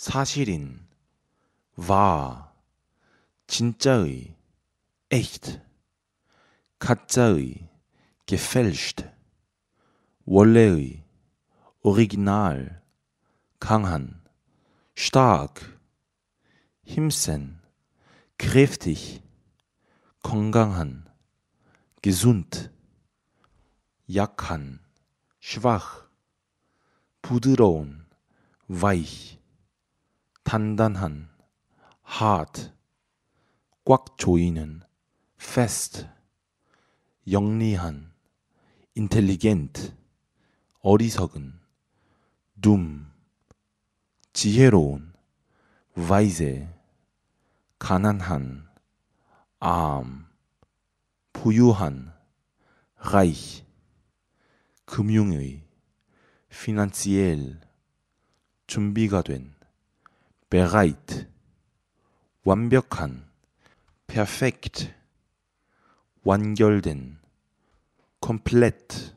사실인 wahr 진짜의 echt 가짜의 gefälscht 원래의 original 강한 stark 힘센 kräftig 건강한 gesund 약한 schwach 부드러운 weich 단단한 hart 꽉 조이는 fest 영리한 intelligent 어리석은 dumm 지혜로운 weise 가난한 arm 부유한 reich 금융의 finanziell 준비가 된 bereit 완벽한 perfekt 완결된 komplett